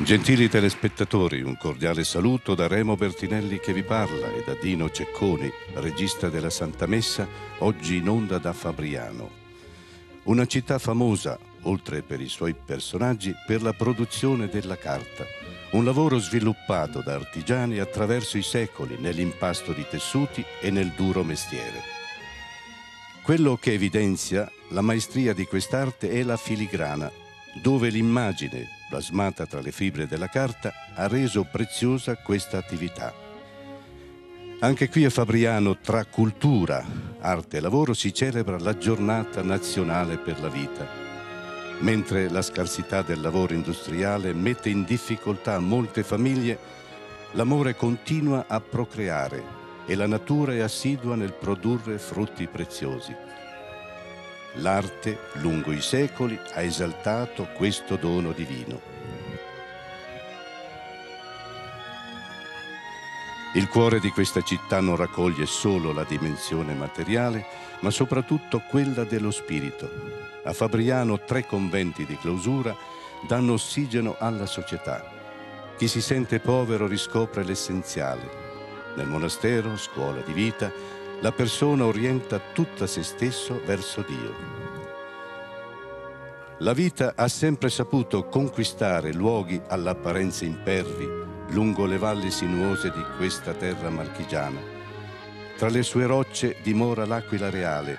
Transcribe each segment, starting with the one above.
Gentili telespettatori, un cordiale saluto da Remo Bertinelli che vi parla e da Dino Cecconi, regista della Santa Messa, oggi in onda da Fabriano. Una città famosa, oltre per i suoi personaggi, per la produzione della carta. Un lavoro sviluppato da artigiani attraverso i secoli nell'impasto di tessuti e nel duro mestiere. Quello che evidenzia la maestria di quest'arte è la filigrana, dove l'immagine, plasmata tra le fibre della carta, ha reso preziosa questa attività. Anche qui a Fabriano, tra cultura, arte e lavoro, si celebra la giornata nazionale per la vita. Mentre la scarsità del lavoro industriale mette in difficoltà molte famiglie, l'amore continua a procreare e la natura è assidua nel produrre frutti preziosi. L'arte, lungo i secoli, ha esaltato questo dono divino. Il cuore di questa città non raccoglie solo la dimensione materiale, ma soprattutto quella dello spirito. A Fabriano tre conventi di clausura danno ossigeno alla società. Chi si sente povero riscopre l'essenziale. Nel monastero, scuola di vita, la persona orienta tutta se stesso verso Dio. La vita ha sempre saputo conquistare luoghi all'apparenza impervi lungo le valli sinuose di questa terra marchigiana. Tra le sue rocce dimora l'aquila reale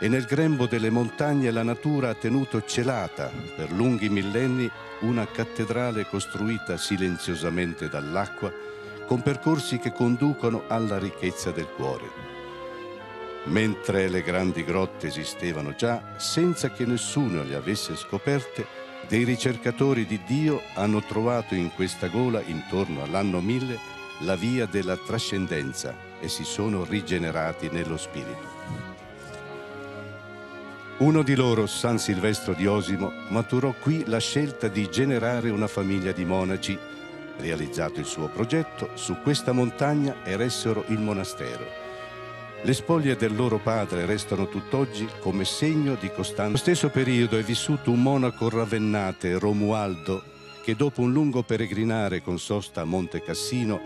e nel grembo delle montagne la natura ha tenuto celata per lunghi millenni una cattedrale costruita silenziosamente dall'acqua con percorsi che conducono alla ricchezza del cuore. Mentre le grandi grotte esistevano già, senza che nessuno le avesse scoperte, dei ricercatori di Dio hanno trovato in questa gola, intorno all'anno 1000, la via della trascendenza e si sono rigenerati nello spirito. Uno di loro, San Silvestro di Osimo, maturò qui la scelta di generare una famiglia di monaci. Realizzato il suo progetto, su questa montagna eressero il monastero le spoglie del loro padre restano tutt'oggi come segno di costanza. Nello stesso periodo è vissuto un monaco ravennate, Romualdo, che dopo un lungo peregrinare con sosta a Monte Cassino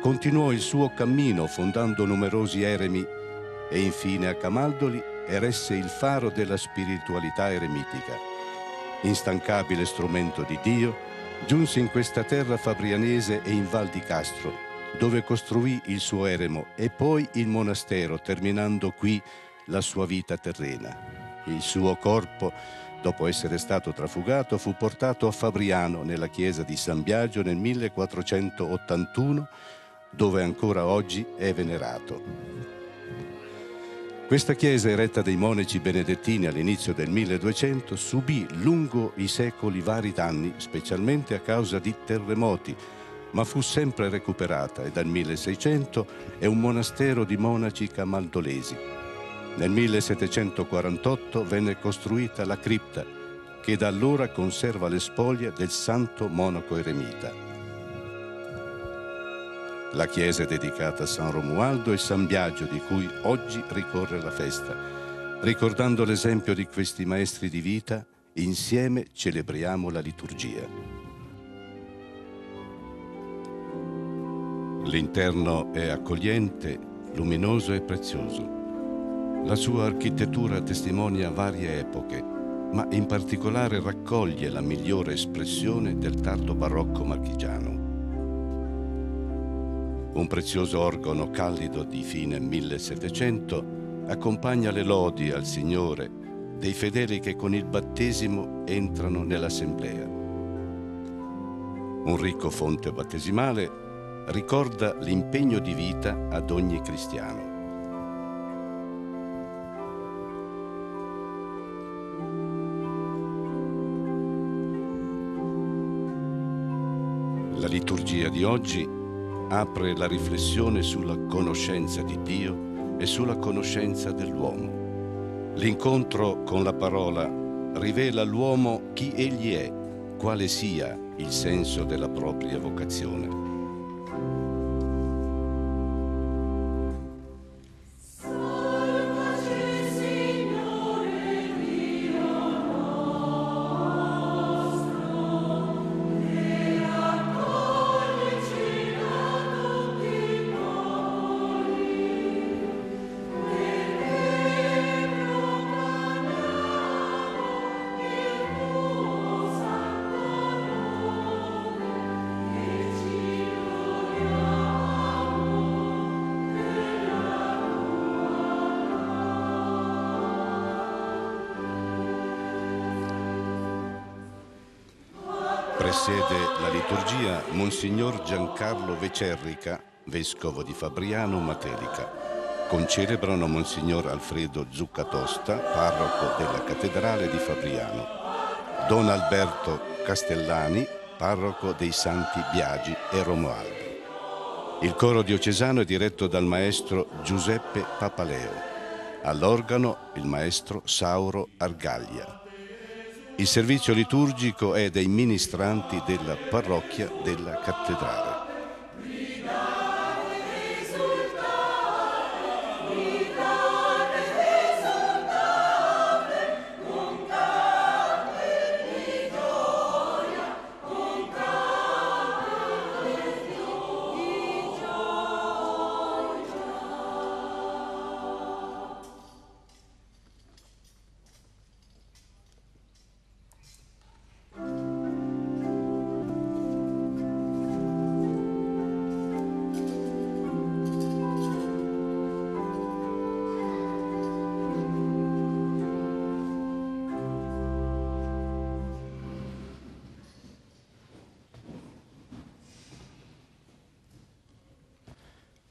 continuò il suo cammino fondando numerosi eremi e infine a Camaldoli eresse il faro della spiritualità eremitica. Instancabile strumento di Dio, giunse in questa terra fabrianese e in Val di Castro, dove costruì il suo eremo e poi il monastero, terminando qui la sua vita terrena. Il suo corpo, dopo essere stato trafugato, fu portato a Fabriano, nella chiesa di San Biagio, nel 1481, dove ancora oggi è venerato. Questa chiesa, eretta dai monaci benedettini all'inizio del 1200, subì lungo i secoli vari danni, specialmente a causa di terremoti, ma fu sempre recuperata e dal 1600 è un monastero di monaci camaldolesi. Nel 1748 venne costruita la cripta che da allora conserva le spoglie del santo monaco eremita. La chiesa è dedicata a San Romualdo e San Biagio di cui oggi ricorre la festa. Ricordando l'esempio di questi maestri di vita, insieme celebriamo la liturgia. L'interno è accogliente, luminoso e prezioso. La sua architettura testimonia varie epoche, ma in particolare raccoglie la migliore espressione del tardo barocco marchigiano. Un prezioso organo callido di fine 1700 accompagna le lodi al Signore dei fedeli che con il battesimo entrano nell'assemblea. Un ricco fonte battesimale ricorda l'impegno di vita ad ogni cristiano. La liturgia di oggi apre la riflessione sulla conoscenza di Dio e sulla conoscenza dell'uomo. L'incontro con la parola rivela all'uomo chi egli è, quale sia il senso della propria vocazione. Presiede la liturgia Monsignor Giancarlo Vecerrica, vescovo di Fabriano Matelica. Concelebrano Monsignor Alfredo Zuccatosta, parroco della cattedrale di Fabriano. Don Alberto Castellani, parroco dei Santi Biagi e Romualdo. Il coro diocesano è diretto dal maestro Giuseppe Papaleo. All'organo il maestro Sauro Argaglia. Il servizio liturgico è dei ministranti della parrocchia della cattedrale.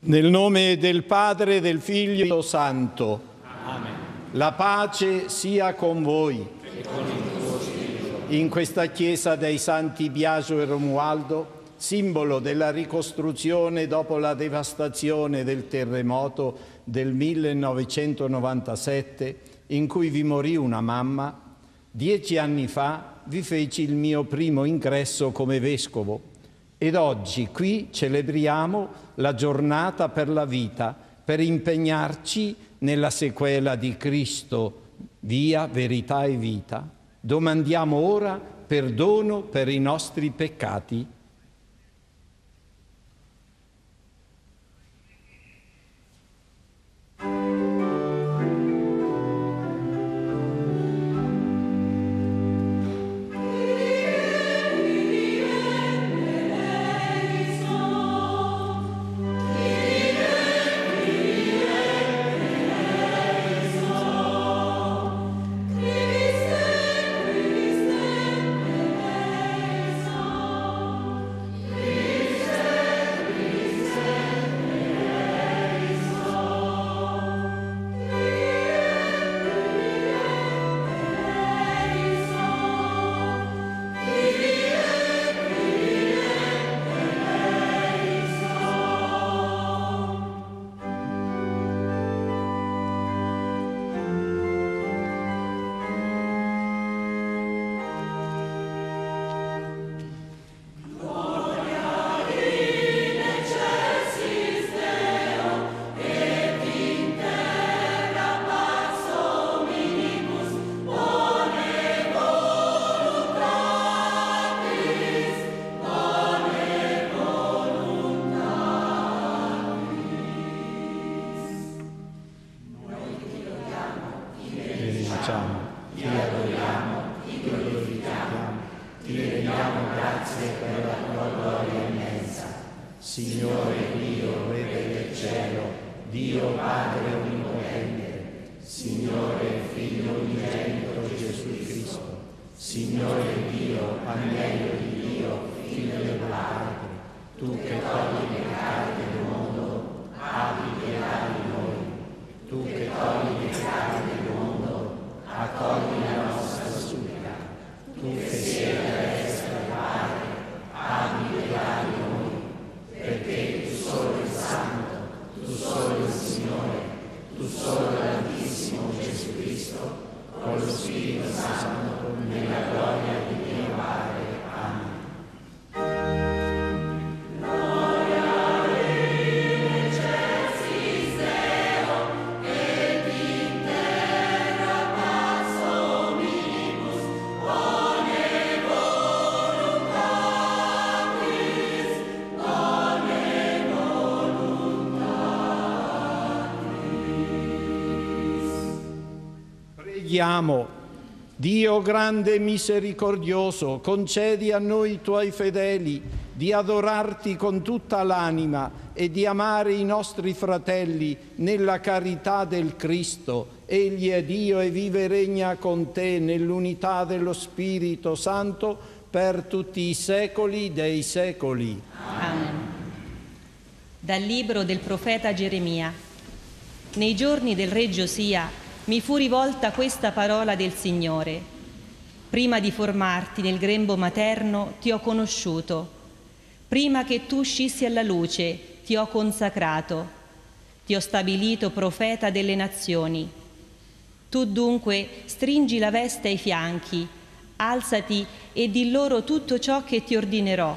Nel nome del Padre, del Figlio e del Santo. Amen. La pace sia con voi. Con. In questa chiesa dei Santi Biagio e Romualdo, simbolo della ricostruzione dopo la devastazione del terremoto del 1997, in cui vi morì una mamma, dieci anni fa vi feci il mio primo ingresso come vescovo ed oggi qui celebriamo la giornata per la vita per impegnarci nella sequela di Cristo, via, verità e vita. Domandiamo ora perdono per i nostri peccati preghiamo. Dio grande e misericordioso, concedi a noi tuoi fedeli di adorarti con tutta l'anima e di amare i nostri fratelli nella carità del Cristo. Egli è Dio e vive e regna con te nell'unità dello Spirito Santo per tutti i secoli dei secoli. Amen. Dal libro del profeta Geremia. Nei giorni del re Giosia mi fu rivolta questa parola del Signore. Prima di formarti nel grembo materno ti ho conosciuto. Prima che tu uscissi alla luce ti ho consacrato. Ti ho stabilito profeta delle nazioni. Tu dunque stringi la veste ai fianchi alzati e di loro tutto ciò che ti ordinerò.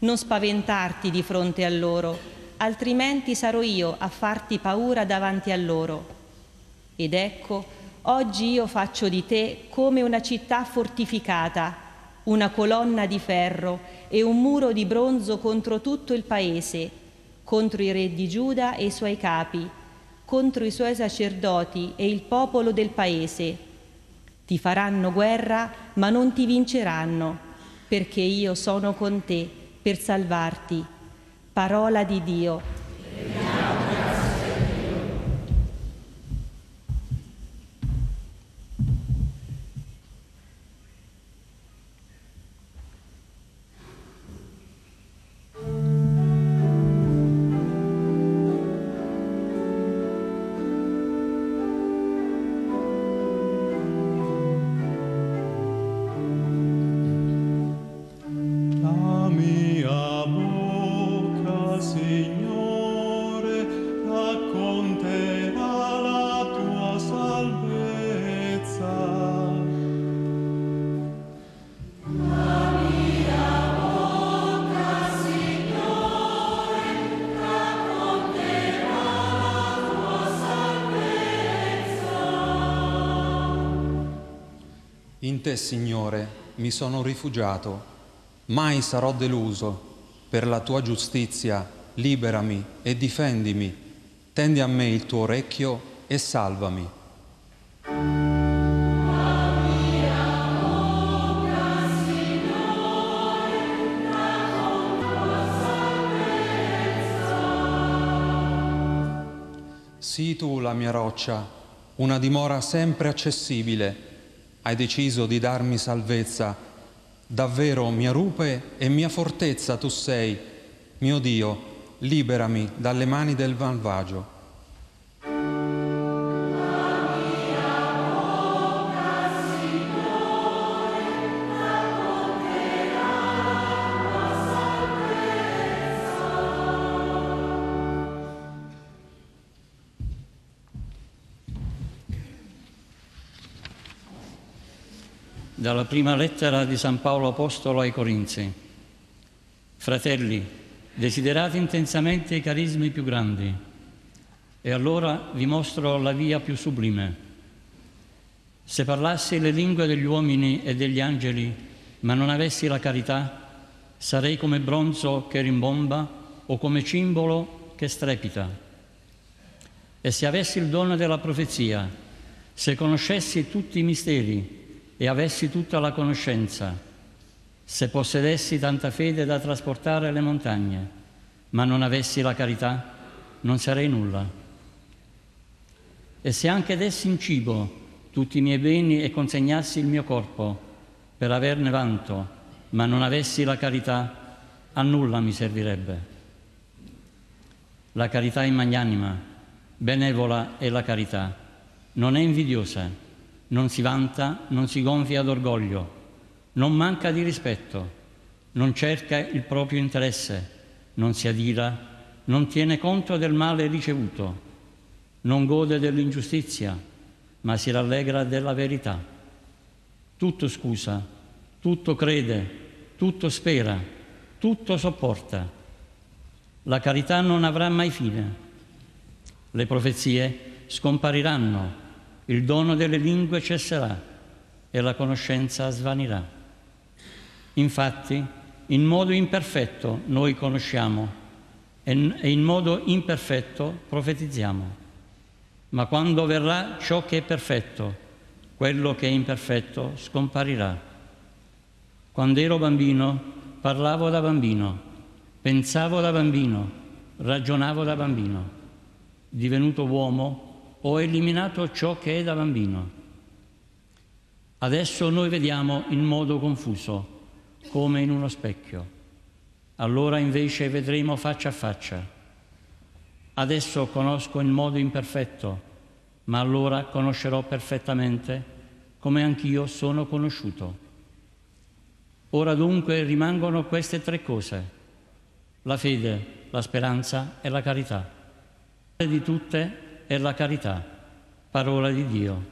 Non spaventarti di fronte a loro, altrimenti sarò io a farti paura davanti a loro. Ed ecco, oggi io faccio di te come una città fortificata, una colonna di ferro e un muro di bronzo contro tutto il paese, contro i re di Giuda e i suoi capi, contro i suoi sacerdoti e il popolo del paese ti faranno guerra, ma non ti vinceranno, perché io sono con te per salvarti. Parola di Dio. Te, Signore, mi sono rifugiato, mai sarò deluso. Per la tua giustizia, liberami e difendimi. Tendi a me il tuo orecchio e salvami. Sii tu la mia roccia, una dimora sempre accessibile hai deciso di darmi salvezza. Davvero mia rupe e mia fortezza tu sei, mio Dio, liberami dalle mani del malvagio. Dalla prima lettera di San Paolo Apostolo ai Corinzi. Fratelli, desiderate intensamente i carismi più grandi e allora vi mostro la via più sublime. Se parlassi le lingue degli uomini e degli angeli, ma non avessi la carità, sarei come bronzo che rimbomba o come cimbolo che strepita. E se avessi il dono della profezia, se conoscessi tutti i misteri, e avessi tutta la conoscenza, se possedessi tanta fede da trasportare le montagne, ma non avessi la carità, non sarei nulla. E se anche dessi in cibo tutti i miei beni e consegnassi il mio corpo per averne vanto, ma non avessi la carità, a nulla mi servirebbe. La carità è magnanima, benevola è la carità, non è invidiosa non si vanta, non si gonfia d'orgoglio, non manca di rispetto, non cerca il proprio interesse, non si adira, non tiene conto del male ricevuto, non gode dell'ingiustizia, ma si rallegra della verità. Tutto scusa, tutto crede, tutto spera, tutto sopporta. La carità non avrà mai fine. Le profezie scompariranno il dono delle lingue cesserà e la conoscenza svanirà. Infatti, in modo imperfetto noi conosciamo e in modo imperfetto profetizziamo. Ma quando verrà ciò che è perfetto, quello che è imperfetto scomparirà. Quando ero bambino, parlavo da bambino, pensavo da bambino, ragionavo da bambino. Divenuto uomo, ho eliminato ciò che è da bambino. Adesso noi vediamo in modo confuso, come in uno specchio. Allora invece vedremo faccia a faccia. Adesso conosco in modo imperfetto, ma allora conoscerò perfettamente come anch'io sono conosciuto. Ora dunque rimangono queste tre cose, la fede, la speranza e la carità. Di tutte è la carità, parola di Dio.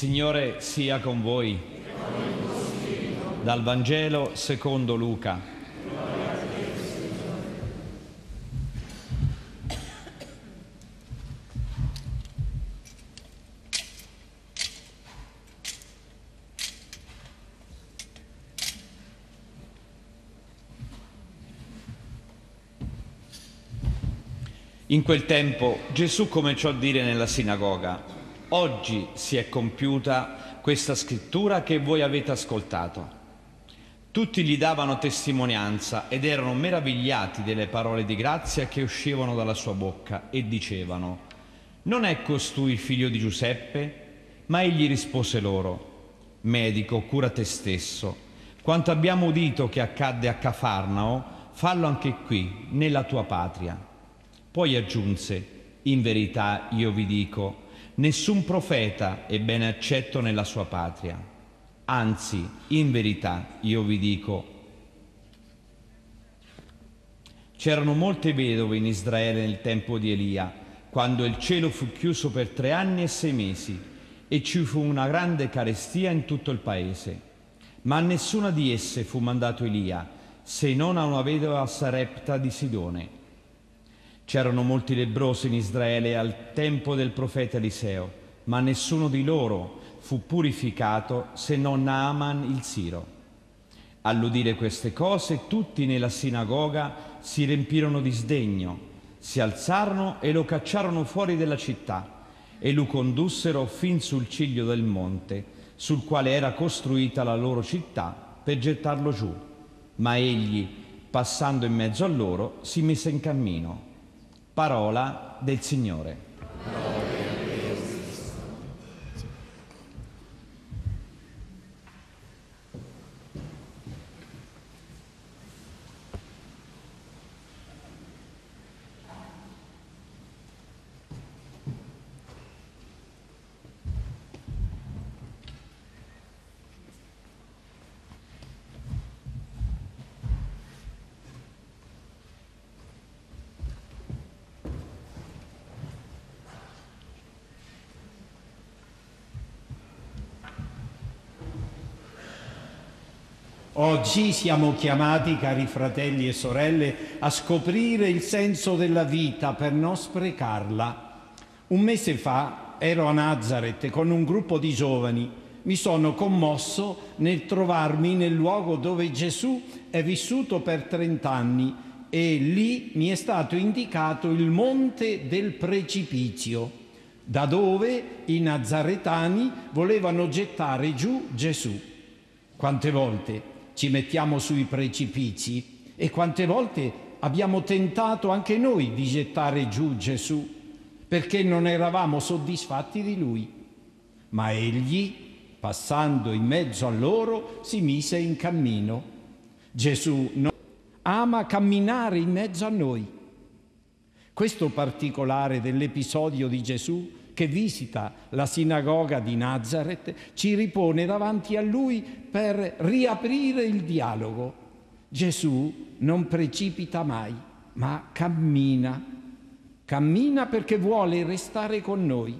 Signore sia con voi. Dal Vangelo secondo Luca. In quel tempo Gesù cominciò a dire nella sinagoga, Oggi si è compiuta questa scrittura che voi avete ascoltato. Tutti gli davano testimonianza ed erano meravigliati delle parole di grazia che uscivano dalla sua bocca e dicevano, non è costui il figlio di Giuseppe? Ma egli rispose loro, medico, cura te stesso. Quanto abbiamo udito che accadde a Cafarnao, fallo anche qui, nella tua patria. Poi aggiunse, in verità io vi dico, Nessun profeta è bene accetto nella sua patria. Anzi, in verità, io vi dico, c'erano molte vedove in Israele nel tempo di Elia, quando il cielo fu chiuso per tre anni e sei mesi e ci fu una grande carestia in tutto il paese. Ma a nessuna di esse fu mandato Elia, se non a una vedova Sarepta di Sidone C'erano molti lebrosi in Israele al tempo del profeta Eliseo, ma nessuno di loro fu purificato se non Naaman il Siro. All'udire queste cose, tutti nella sinagoga si riempirono di sdegno, si alzarono e lo cacciarono fuori della città e lo condussero fin sul ciglio del monte, sul quale era costruita la loro città, per gettarlo giù. Ma egli, passando in mezzo a loro, si mise in cammino. Parola del Signore. Oggi siamo chiamati, cari fratelli e sorelle, a scoprire il senso della vita per non sprecarla. Un mese fa ero a Nazareth con un gruppo di giovani. Mi sono commosso nel trovarmi nel luogo dove Gesù è vissuto per trent'anni e lì mi è stato indicato il monte del precipizio, da dove i nazaretani volevano gettare giù Gesù. Quante volte ci mettiamo sui precipizi e quante volte abbiamo tentato anche noi di gettare giù Gesù perché non eravamo soddisfatti di lui. Ma egli, passando in mezzo a loro, si mise in cammino. Gesù ama camminare in mezzo a noi. Questo particolare dell'episodio di Gesù che visita la sinagoga di Nazareth, ci ripone davanti a lui per riaprire il dialogo. Gesù non precipita mai, ma cammina. Cammina perché vuole restare con noi.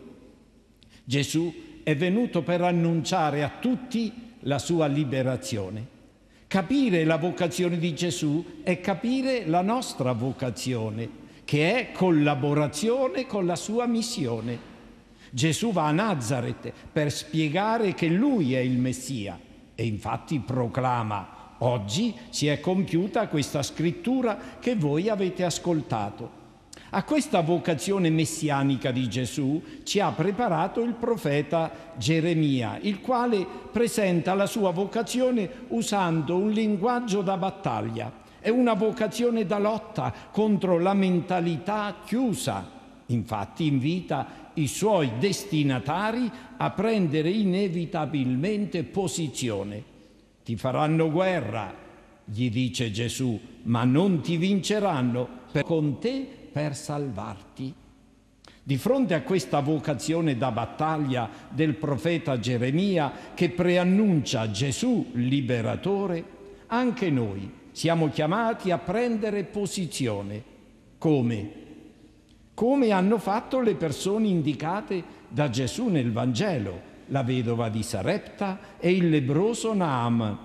Gesù è venuto per annunciare a tutti la sua liberazione. Capire la vocazione di Gesù è capire la nostra vocazione, che è collaborazione con la sua missione. Gesù va a Nazareth per spiegare che lui è il Messia e infatti proclama, oggi si è compiuta questa scrittura che voi avete ascoltato. A questa vocazione messianica di Gesù ci ha preparato il profeta Geremia, il quale presenta la sua vocazione usando un linguaggio da battaglia. È una vocazione da lotta contro la mentalità chiusa. Infatti invita i suoi destinatari a prendere inevitabilmente posizione. Ti faranno guerra, gli dice Gesù, ma non ti vinceranno, per con te per salvarti. Di fronte a questa vocazione da battaglia del profeta Geremia che preannuncia Gesù liberatore, anche noi siamo chiamati a prendere posizione. Come? Come hanno fatto le persone indicate da Gesù nel Vangelo, la vedova di Sarepta e il lebroso Naam,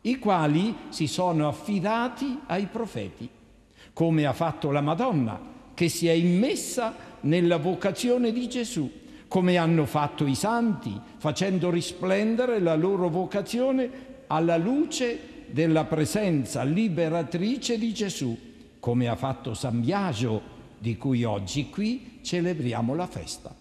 i quali si sono affidati ai profeti come ha fatto la Madonna, che si è immessa nella vocazione di Gesù, come hanno fatto i santi, facendo risplendere la loro vocazione alla luce della presenza liberatrice di Gesù, come ha fatto San Biagio, di cui oggi qui celebriamo la festa.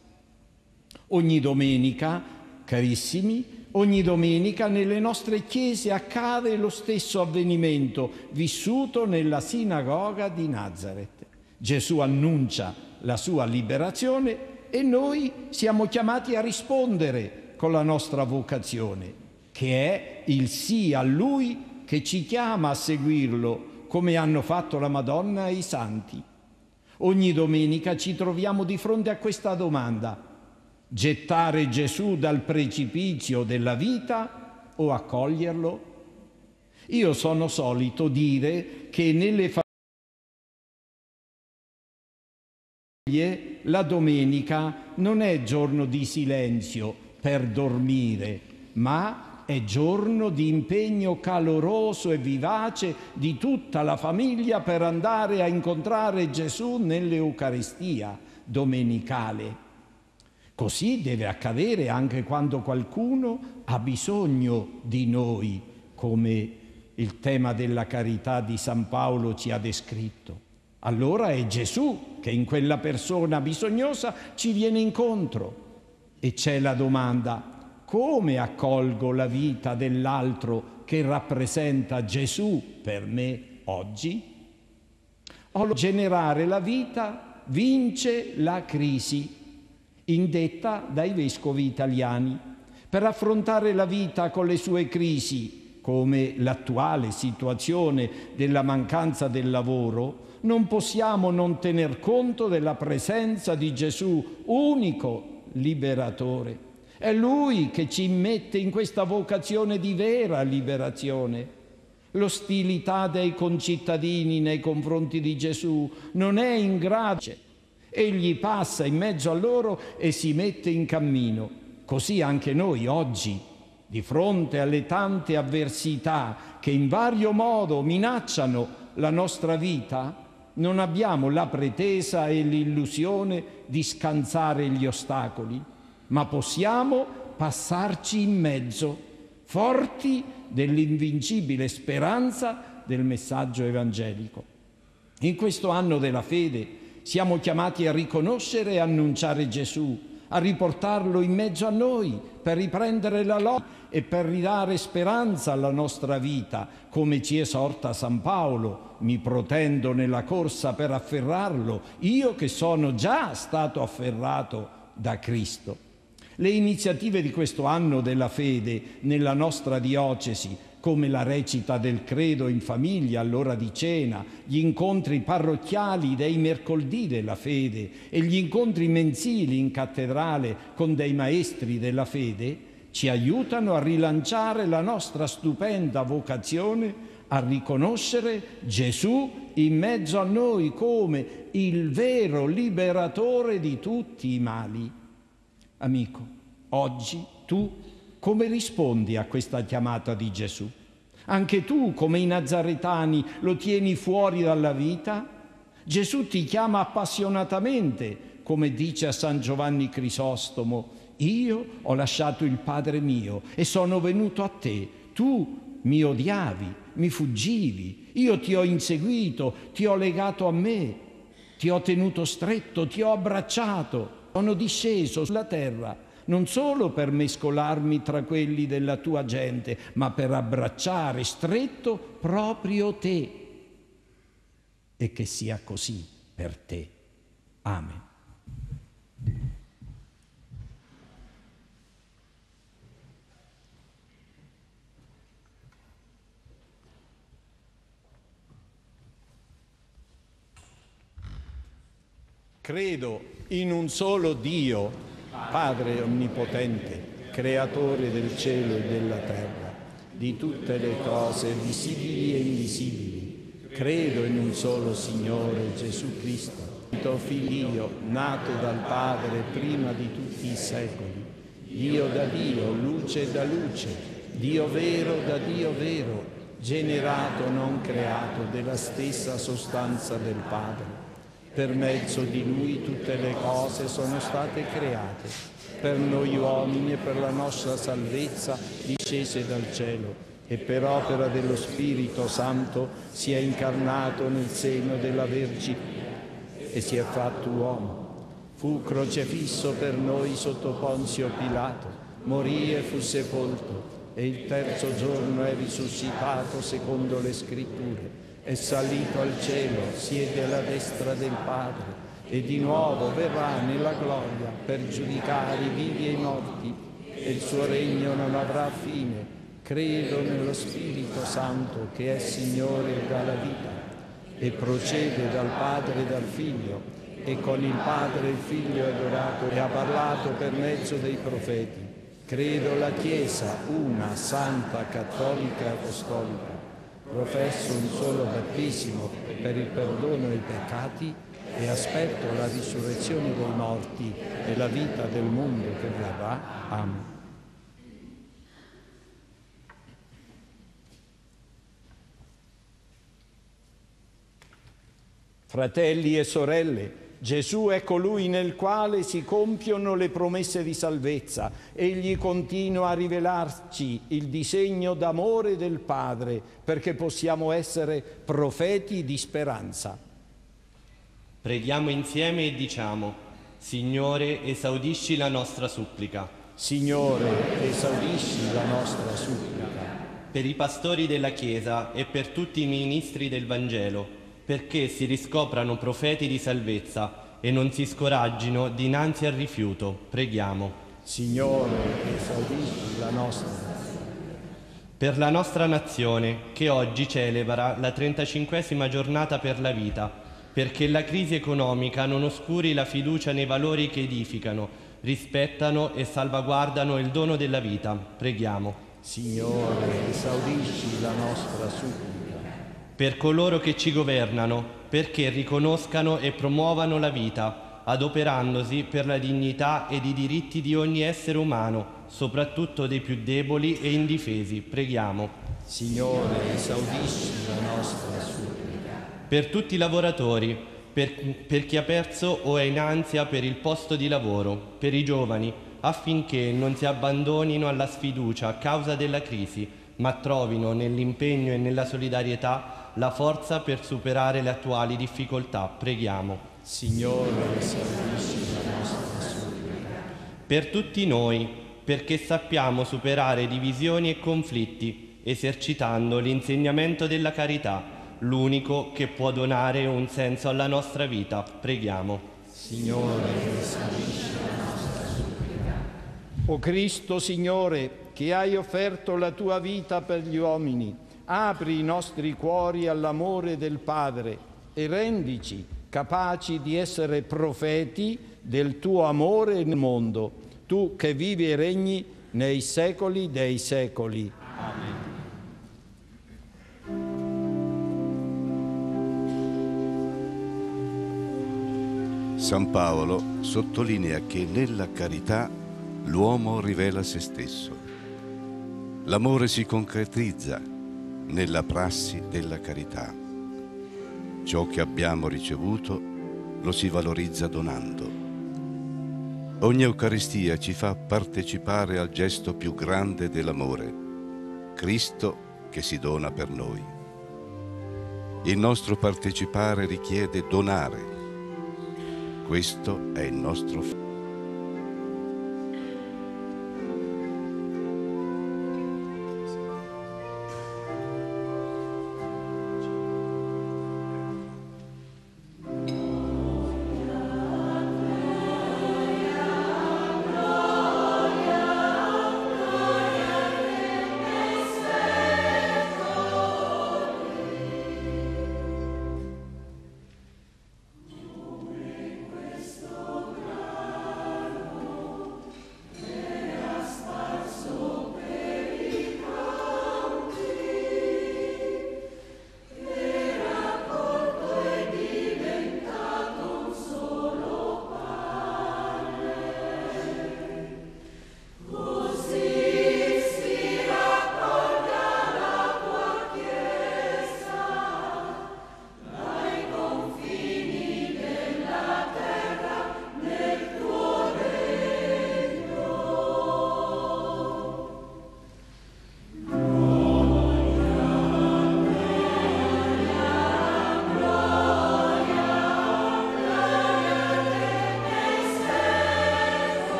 Ogni domenica, carissimi, Ogni domenica nelle nostre chiese accade lo stesso avvenimento vissuto nella sinagoga di Nazareth. Gesù annuncia la sua liberazione e noi siamo chiamati a rispondere con la nostra vocazione, che è il sì a Lui che ci chiama a seguirlo, come hanno fatto la Madonna e i santi. Ogni domenica ci troviamo di fronte a questa domanda gettare Gesù dal precipizio della vita o accoglierlo? Io sono solito dire che nelle famiglie la domenica non è giorno di silenzio per dormire, ma è giorno di impegno caloroso e vivace di tutta la famiglia per andare a incontrare Gesù nell'Eucaristia domenicale. Così deve accadere anche quando qualcuno ha bisogno di noi, come il tema della carità di San Paolo ci ha descritto. Allora è Gesù che in quella persona bisognosa ci viene incontro. E c'è la domanda, come accolgo la vita dell'altro che rappresenta Gesù per me oggi? O generare la vita vince la crisi indetta dai vescovi italiani. Per affrontare la vita con le sue crisi, come l'attuale situazione della mancanza del lavoro, non possiamo non tener conto della presenza di Gesù, unico liberatore. È Lui che ci mette in questa vocazione di vera liberazione. L'ostilità dei concittadini nei confronti di Gesù non è in grado Egli passa in mezzo a loro e si mette in cammino. Così anche noi oggi, di fronte alle tante avversità che in vario modo minacciano la nostra vita, non abbiamo la pretesa e l'illusione di scansare gli ostacoli, ma possiamo passarci in mezzo, forti dell'invincibile speranza del messaggio evangelico. In questo anno della fede, siamo chiamati a riconoscere e annunciare Gesù, a riportarlo in mezzo a noi per riprendere la lotta e per ridare speranza alla nostra vita, come ci esorta San Paolo, mi protendo nella corsa per afferrarlo, io che sono già stato afferrato da Cristo. Le iniziative di questo anno della fede nella nostra diocesi come la recita del credo in famiglia all'ora di cena, gli incontri parrocchiali dei mercoledì della fede e gli incontri mensili in cattedrale con dei maestri della fede ci aiutano a rilanciare la nostra stupenda vocazione a riconoscere Gesù in mezzo a noi come il vero liberatore di tutti i mali. Amico, oggi tu come rispondi a questa chiamata di Gesù? Anche tu, come i nazaretani, lo tieni fuori dalla vita? Gesù ti chiama appassionatamente, come dice a San Giovanni Crisostomo, io ho lasciato il Padre mio e sono venuto a te. Tu mi odiavi, mi fuggivi, io ti ho inseguito, ti ho legato a me, ti ho tenuto stretto, ti ho abbracciato, sono disceso sulla terra non solo per mescolarmi tra quelli della tua gente, ma per abbracciare stretto proprio te. E che sia così per te. Amen. Credo in un solo Dio, Padre Onnipotente, Creatore del cielo e della terra, di tutte le cose visibili e invisibili. Credo in un solo Signore Gesù Cristo, Figlio, nato dal Padre prima di tutti i secoli, Dio da Dio, luce da luce, Dio vero da Dio vero, generato non creato della stessa sostanza del Padre per mezzo di lui tutte le cose sono state create, per noi uomini e per la nostra salvezza discese dal cielo e per opera dello Spirito Santo si è incarnato nel seno della Vergine e si è fatto uomo. Fu crocefisso per noi sotto Ponzio Pilato, morì e fu sepolto e il terzo giorno è risuscitato secondo le scritture è salito al cielo, siede alla destra del Padre e di nuovo verrà nella gloria per giudicare i vivi e i morti e il suo regno non avrà fine. Credo nello Spirito Santo che è Signore dalla vita e procede dal Padre e dal Figlio e con il Padre e il Figlio è adorato e ha parlato per mezzo dei profeti. Credo la Chiesa, una, santa, cattolica e apostolica professo un solo battesimo per il perdono dei peccati e aspetto la risurrezione dei morti e la vita del mondo che verrà. Amen. Fratelli e sorelle, Gesù è colui nel quale si compiono le promesse di salvezza. Egli continua a rivelarci il disegno d'amore del Padre perché possiamo essere profeti di speranza. Preghiamo insieme e diciamo, Signore, esaudisci la nostra supplica. Signore, esaudisci la nostra supplica. Per i pastori della Chiesa e per tutti i ministri del Vangelo, perché si riscoprano profeti di salvezza e non si scoraggino dinanzi al rifiuto. Preghiamo. Signore, esaudisci la nostra. Per la nostra nazione, che oggi celebra la 35esima giornata per la vita, perché la crisi economica non oscuri la fiducia nei valori che edificano, rispettano e salvaguardano il dono della vita. Preghiamo. Signore, esaudisci la nostra supplica per coloro che ci governano, perché riconoscano e promuovano la vita, adoperandosi per la dignità ed i diritti di ogni essere umano, soprattutto dei più deboli e indifesi. Preghiamo. Signore, esaudisci la nostra supplica. Per tutti i lavoratori, per, per chi ha perso o è in ansia per il posto di lavoro, per i giovani, affinché non si abbandonino alla sfiducia a causa della crisi, ma trovino nell'impegno e nella solidarietà la forza per superare le attuali difficoltà. Preghiamo. Signore, salvisci la nostra supplica. Per tutti noi, perché sappiamo superare divisioni e conflitti, esercitando l'insegnamento della carità, l'unico che può donare un senso alla nostra vita. Preghiamo. Signore, salvisci la nostra supplica. O Cristo, Signore, che hai offerto la tua vita per gli uomini, apri i nostri cuori all'amore del Padre e rendici capaci di essere profeti del tuo amore nel mondo, tu che vivi e regni nei secoli dei secoli. Amen. San Paolo sottolinea che nella carità l'uomo rivela se stesso. L'amore si concretizza nella prassi della carità. Ciò che abbiamo ricevuto lo si valorizza donando. Ogni Eucaristia ci fa partecipare al gesto più grande dell'amore, Cristo che si dona per noi. Il nostro partecipare richiede donare. Questo è il nostro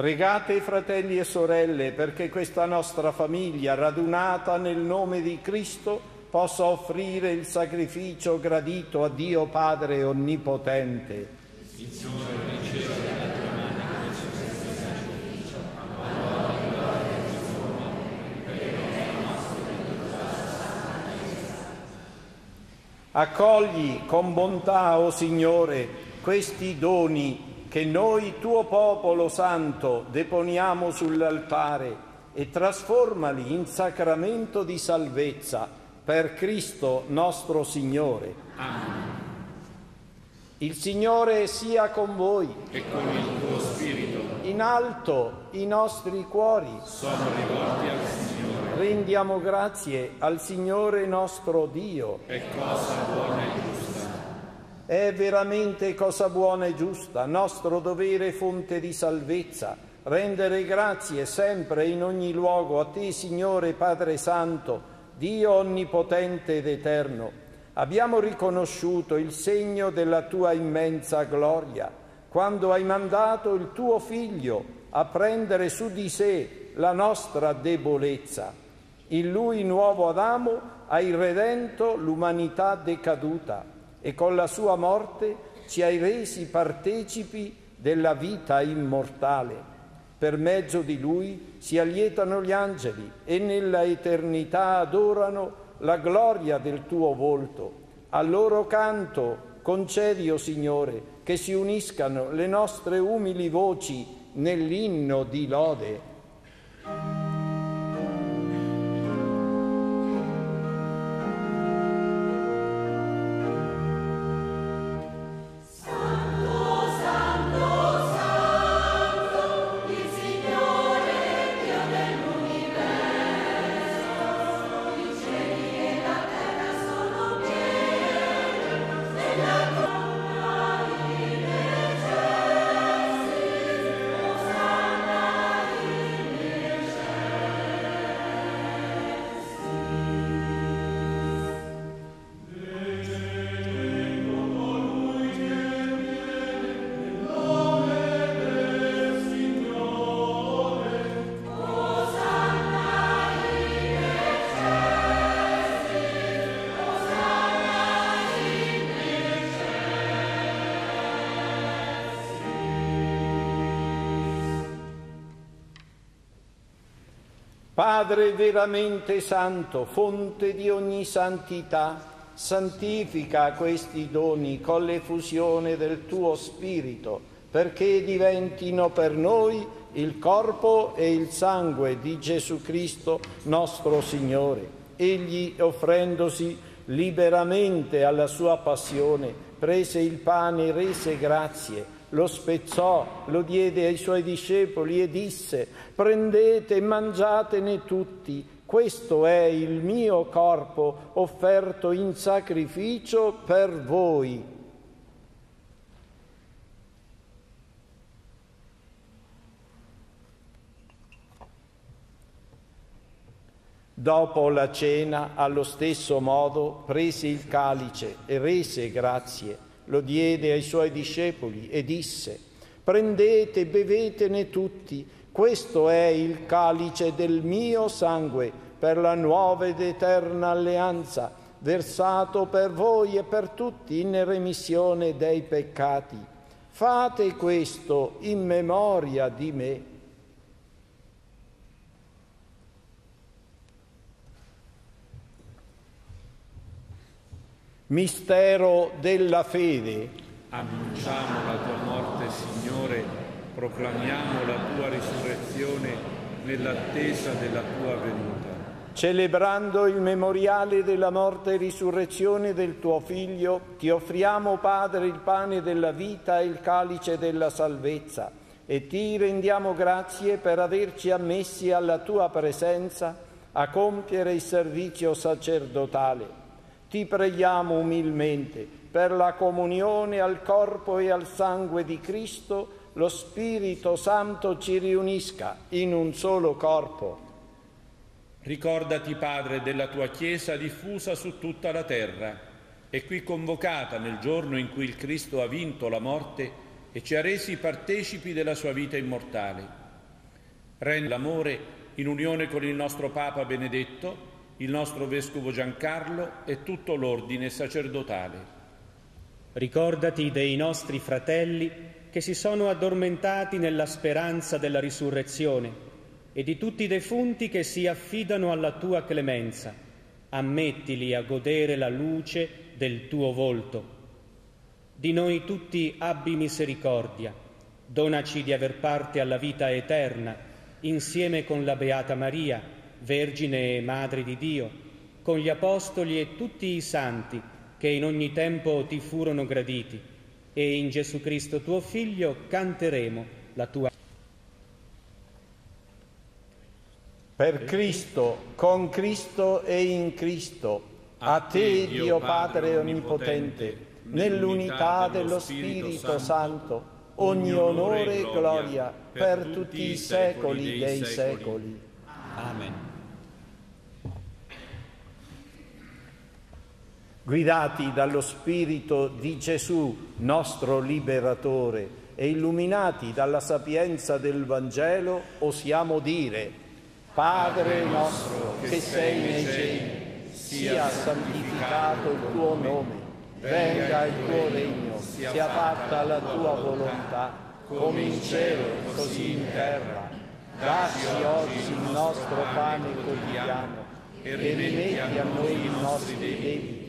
Pregate fratelli e sorelle perché questa nostra famiglia radunata nel nome di Cristo possa offrire il sacrificio gradito a Dio Padre Onnipotente. Accogli con bontà, o oh Signore, questi doni che noi, tuo popolo santo, deponiamo sull'altare e trasformali in sacramento di salvezza per Cristo nostro Signore. Amen. Il Signore sia con voi. E con il tuo spirito. In alto i nostri cuori. Sono rivolti al Signore. Rendiamo grazie al Signore nostro Dio. È cosa buona e giusta è veramente cosa buona e giusta, nostro dovere e fonte di salvezza, rendere grazie sempre e in ogni luogo a te, Signore Padre Santo, Dio onnipotente ed eterno. Abbiamo riconosciuto il segno della tua immensa gloria, quando hai mandato il tuo Figlio a prendere su di sé la nostra debolezza. In lui, nuovo Adamo, hai redento l'umanità decaduta e con la sua morte ci hai resi partecipi della vita immortale. Per mezzo di lui si allietano gli angeli e nella eternità adorano la gloria del tuo volto. Al loro canto concedi, o oh Signore, che si uniscano le nostre umili voci nell'inno di lode. Padre veramente santo, fonte di ogni santità, santifica questi doni con l'effusione del tuo Spirito, perché diventino per noi il corpo e il sangue di Gesù Cristo nostro Signore. Egli, offrendosi liberamente alla sua passione, prese il pane, rese grazie, lo spezzò, lo diede ai suoi discepoli e disse, prendete e mangiatene tutti, questo è il mio corpo offerto in sacrificio per voi. Dopo la cena, allo stesso modo, prese il calice e rese grazie, lo diede ai suoi discepoli e disse, prendete bevetene tutti, questo è il calice del mio sangue per la nuova ed eterna alleanza, versato per voi e per tutti in remissione dei peccati. Fate questo in memoria di me. Mistero della fede. Annunciamo la tua morte, Signore, proclamiamo la tua risurrezione nell'attesa della tua venuta. Celebrando il memoriale della morte e risurrezione del tuo Figlio, ti offriamo, Padre, il pane della vita e il calice della salvezza e ti rendiamo grazie per averci ammessi alla tua presenza a compiere il servizio sacerdotale ti preghiamo umilmente per la comunione al corpo e al sangue di Cristo, lo Spirito Santo ci riunisca in un solo corpo. Ricordati, Padre, della tua Chiesa diffusa su tutta la terra e qui convocata nel giorno in cui il Cristo ha vinto la morte e ci ha resi partecipi della sua vita immortale. Rendi l'amore in unione con il nostro Papa Benedetto, il nostro Vescovo Giancarlo e tutto l'ordine sacerdotale. Ricordati dei nostri fratelli che si sono addormentati nella speranza della risurrezione e di tutti i defunti che si affidano alla tua clemenza. Ammettili a godere la luce del tuo volto. Di noi tutti abbi misericordia. Donaci di aver parte alla vita eterna, insieme con la Beata Maria, Vergine e Madre di Dio, con gli Apostoli e tutti i santi che in ogni tempo ti furono graditi, e in Gesù Cristo tuo Figlio canteremo la tua. Per Cristo, con Cristo e in Cristo, a te Dio Padre Onnipotente, nell'unità dello Spirito Santo, ogni onore e gloria per tutti i secoli dei secoli. Amen. Guidati dallo Spirito di Gesù, nostro liberatore, e illuminati dalla sapienza del Vangelo, osiamo dire, Padre nostro che sei nei cieli, sia santificato il tuo nome, venga il tuo regno, sia fatta la tua volontà, come in cielo, così in terra. Dacci oggi il nostro pane quotidiano e rimetti a noi i nostri debiti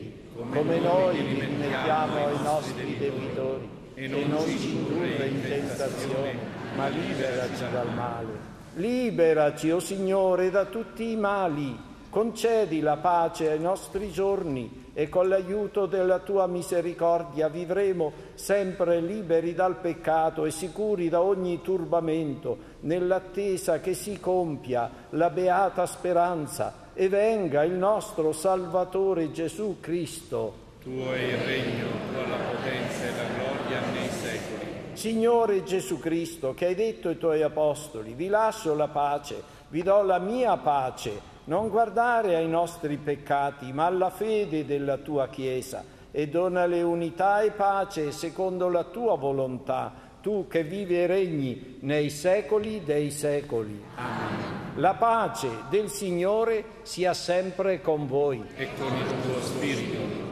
come noi rimettiamo ai nostri debitori e non ci indurre in tentazione, ma liberaci dal male. Liberaci, o oh Signore, da tutti i mali. Concedi la pace ai nostri giorni e con l'aiuto della tua misericordia vivremo sempre liberi dal peccato e sicuri da ogni turbamento, nell'attesa che si compia la beata speranza e venga il nostro Salvatore Gesù Cristo. Tuo è il regno, la potenza e la gloria nei secoli. Signore Gesù Cristo, che hai detto ai tuoi apostoli, vi lascio la pace, vi do la mia pace, non guardare ai nostri peccati, ma alla fede della tua Chiesa, e donale unità e pace secondo la tua volontà, tu che vivi e regni nei secoli dei secoli. Amen. La pace del Signore sia sempre con voi. E con il tuo spirito.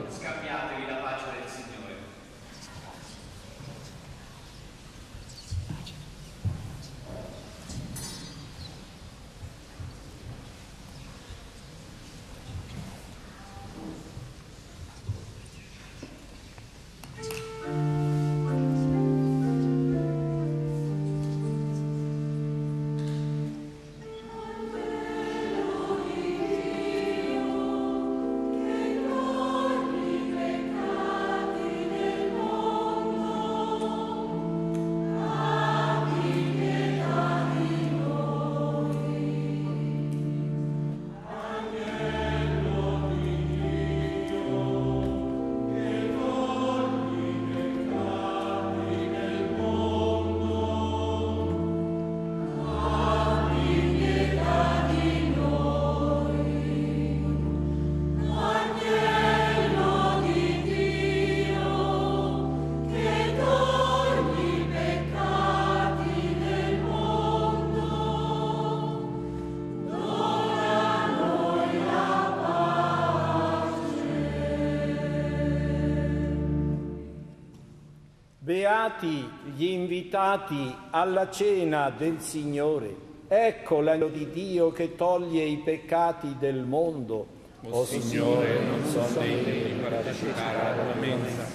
Beati gli invitati alla cena del Signore. Ecco l'agno di Dio che toglie i peccati del mondo. O Signore, non sono degno di partecipare alla mensa,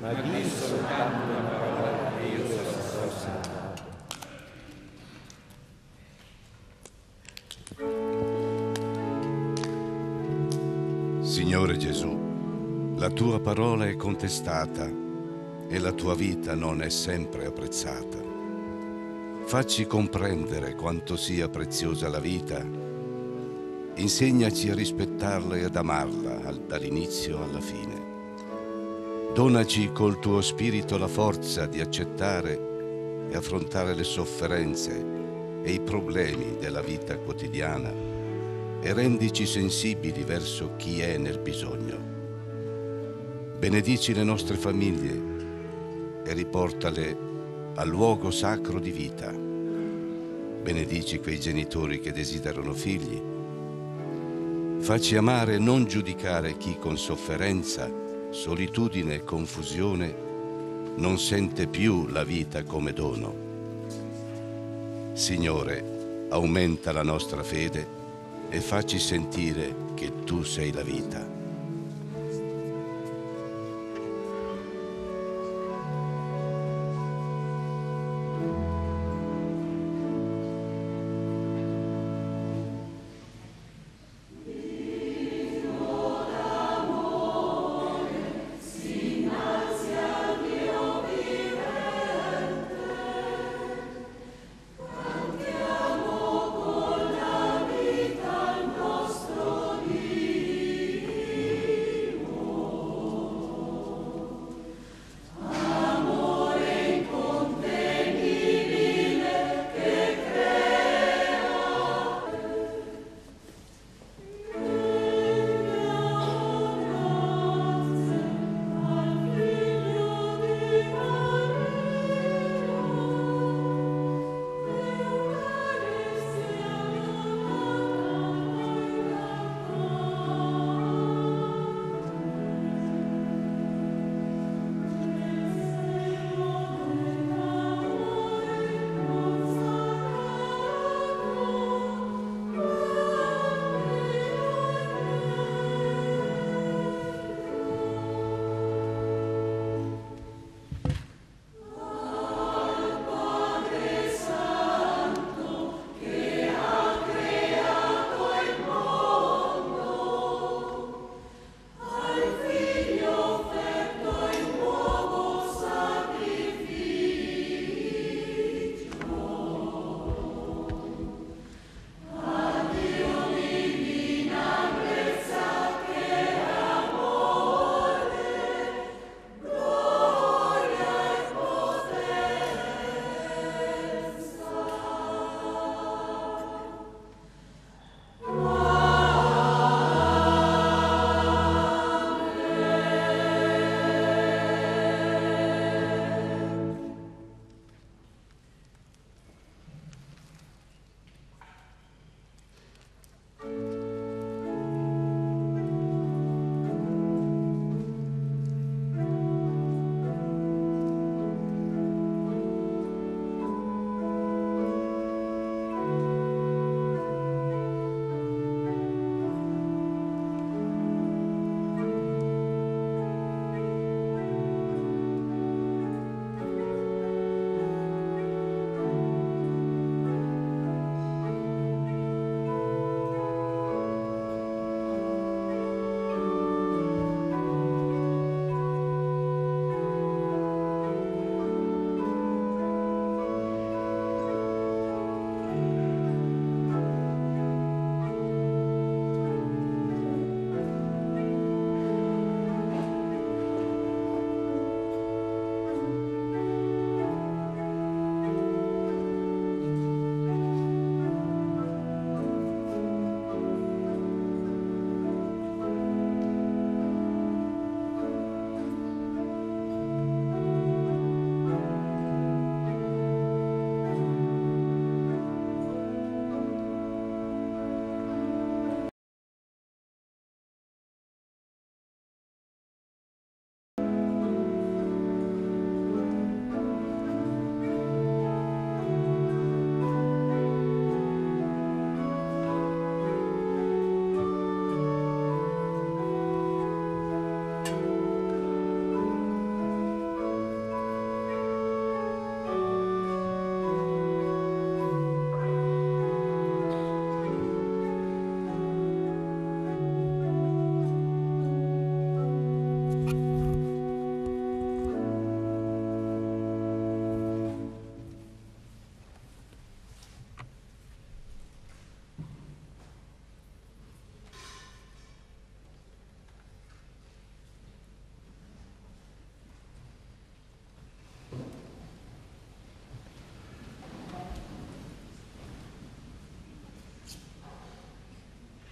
ma di soltanto una parola e io sarò salvato. Signore Gesù, la tua parola è contestata e la tua vita non è sempre apprezzata. Facci comprendere quanto sia preziosa la vita. Insegnaci a rispettarla e ad amarla dall'inizio alla fine. Donaci col tuo spirito la forza di accettare e affrontare le sofferenze e i problemi della vita quotidiana e rendici sensibili verso chi è nel bisogno. Benedici le nostre famiglie e riportale al luogo sacro di vita. Benedici quei genitori che desiderano figli. Facci amare e non giudicare chi con sofferenza, solitudine e confusione non sente più la vita come dono. Signore, aumenta la nostra fede e facci sentire che tu sei la vita.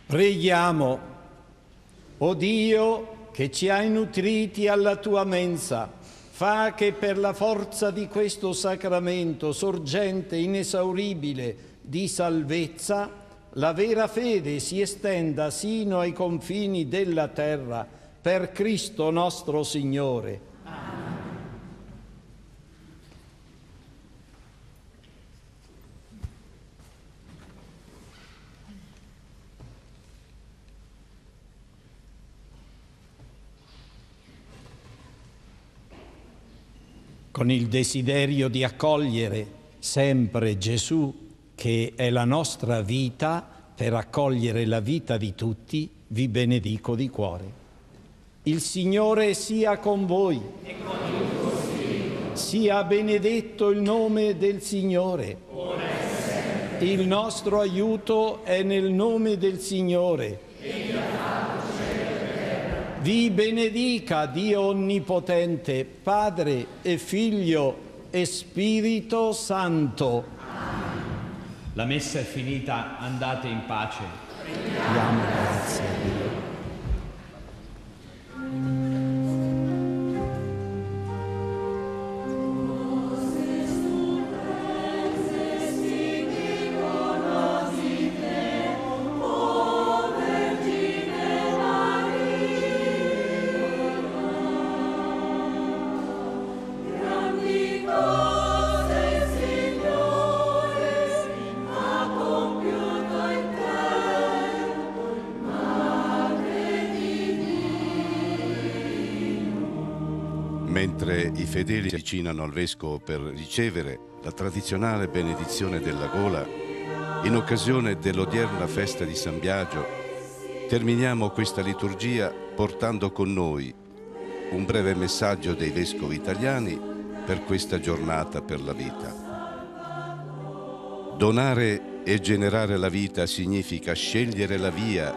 Preghiamo, o Dio che ci hai nutriti alla tua mensa, fa che per la forza di questo sacramento, sorgente inesauribile di salvezza, la vera fede si estenda sino ai confini della terra per Cristo nostro Signore. Con il desiderio di accogliere sempre Gesù, che è la nostra vita, per accogliere la vita di tutti, vi benedico di cuore. Il Signore sia con voi. E con il tuo. Sia benedetto il nome del Signore. Il nostro aiuto è nel nome del Signore. Vi benedica Dio Onnipotente, Padre e Figlio e Spirito Santo. La messa è finita, andate in pace. Diamo i fedeli si avvicinano al vescovo per ricevere la tradizionale benedizione della gola, in occasione dell'odierna festa di San Biagio, terminiamo questa liturgia portando con noi un breve messaggio dei vescovi italiani per questa giornata per la vita. Donare e generare la vita significa scegliere la via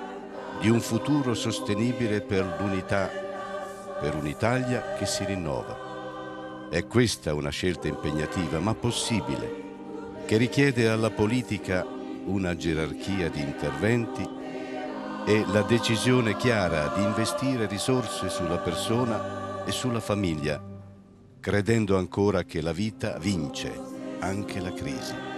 di un futuro sostenibile per l'unità per un'Italia che si rinnova. È questa una scelta impegnativa, ma possibile, che richiede alla politica una gerarchia di interventi e la decisione chiara di investire risorse sulla persona e sulla famiglia, credendo ancora che la vita vince anche la crisi.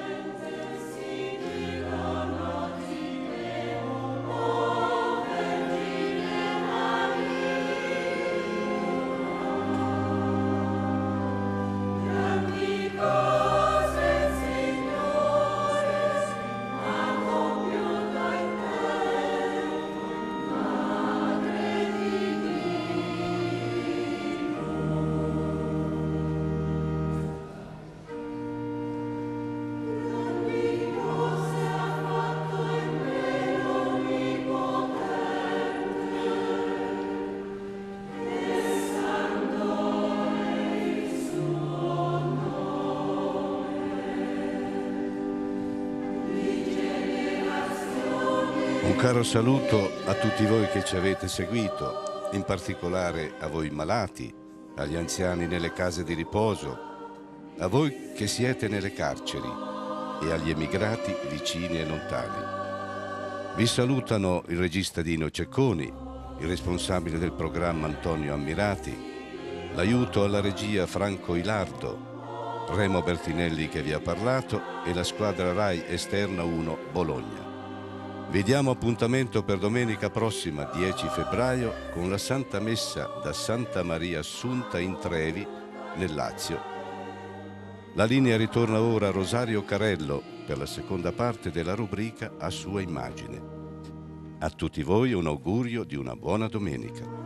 Caro saluto a tutti voi che ci avete seguito, in particolare a voi malati, agli anziani nelle case di riposo, a voi che siete nelle carceri e agli emigrati vicini e lontani. Vi salutano il regista Dino Cecconi, il responsabile del programma Antonio Ammirati, l'aiuto alla regia Franco Ilardo, Remo Bertinelli che vi ha parlato e la squadra RAI Esterna 1 Bologna. Vi diamo appuntamento per domenica prossima, 10 febbraio, con la Santa Messa da Santa Maria Assunta in Trevi, nel Lazio. La linea ritorna ora a Rosario Carello per la seconda parte della rubrica A sua immagine. A tutti voi un augurio di una buona domenica.